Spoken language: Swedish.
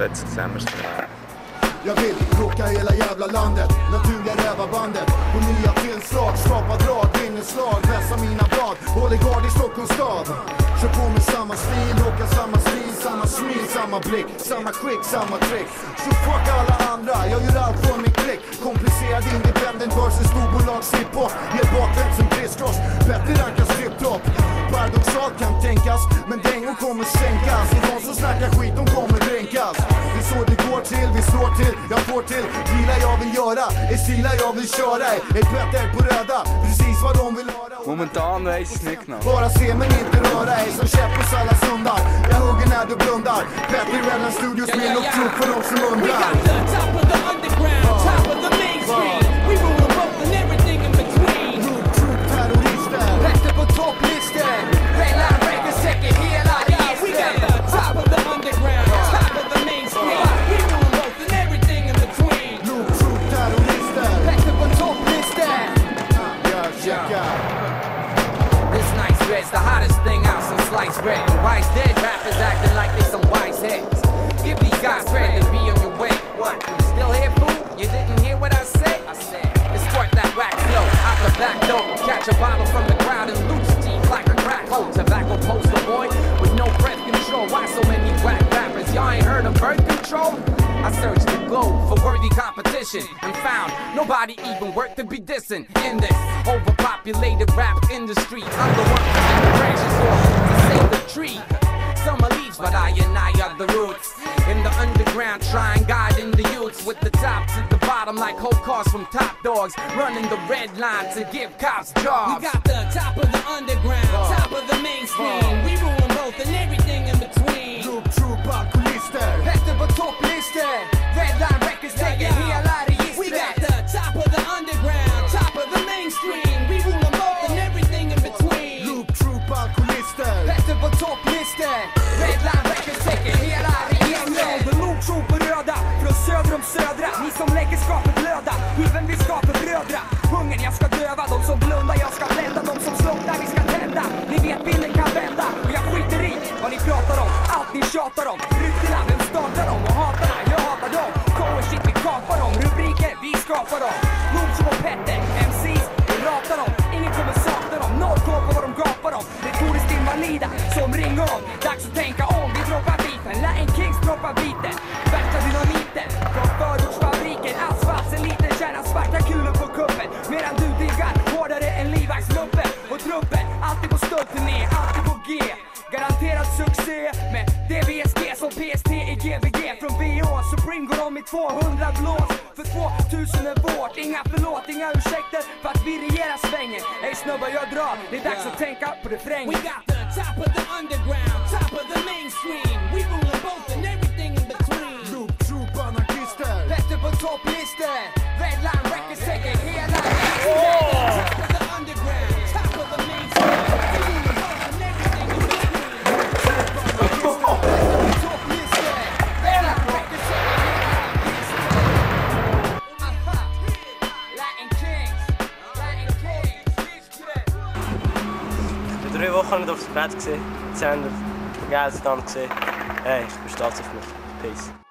helvetes sämsta. Jag vill rocka hela jävla landet. Naturliga rävarbandet. På nya tillslag Skapa drag, vinner slag Vässa mina blad. Håller gard i Stockholms stad. Kör på med samma stil, rockar samma stil Samma smil, samma blick Samma skick, samma trick. Så fuck alla andra Jag gör allt för min klick. Komplicerad independent versus storbolags hiphop Ger bakvänt som crisscross Bättre rankas stripptopp Paradoxalt kan tänkas Men dängor kommer sänkas. Och de som snackar skit de kommer dränkas Det är så det går till, vi slår till Jag får till. Bilar jag vill göra Är stilar jag vill köra. Ett Petter på röda Precis vad de vill höra. Momentan är snyggt nu. bara se men inte röra ej som käpp hos alla sundar. Jag hugger när du blundar. Petter Rellan Studios med och tro för de som We undrar bread. And wise dead rappers acting like they some wise heads. Give these guys credit and be on your way. What? You still here, fool? You didn't hear what I said? I said, let's that wax flow out the back door. Catch a bottle from the crowd and your teeth like a crack hole. Tobacco poster boy competition and found nobody even worth to be dissing in this overpopulated rap industry. I'm the one cutting the branches off to save the tree. Some are leaves, but I and I are the roots. In the underground, trying guiding the youths with the top to the bottom, like whole cars from top dogs, running the red line to give cops jobs. We got the top of the underground, uh, top of the mainstream. Uh. We rule them both and everything in between. Topplistor, Redline Records täcker hela registret. The Loop på röda. Från söder om södra. Ni som läcker skapet blöda. Huven vi skapet brödra. Hungern jag ska döva. De som blundar jag ska blända De som slocknar vi ska tända. Ni vet vinden kan vända. Och jag skiter i vad ni pratar om. Allt ni tjatar om. Ryktena, vem startar dem? Och hatarna, jag hatar dem. KR shit vi kapar dem. Rubriker, vi skapar dem. Loop som och Petter, om Dags att tänka om, vi droppar beaten en Kings droppar beaten Värsta dynamiten. Från förortsfabriken. Asfalt, sen liten kärna. Svarta kulor på kuppen. Medan du diggar hårdare än Levi's lumpen Och truppen, alltid på stöldturné, alltid på G. Garanterad succé med DBSG som PST i GVG Från VH Supreme går om i 200 blås. För 2000 är vårt, inga förlåt, inga ursäkter För att vi regerar svängen. Ey snubbar jag drar, det är dags att tänka på refrängen. Top of the underground, top of the mainstream. We ruling both and everything in between. Noob troop anarchista. Left of a top lister. Red line records taking here like Drei Wochen nicht aufs Bett gesehen. Jetzt haben wir Geld dann gesehen. Hey, ich bin stolz auf mich. Peace.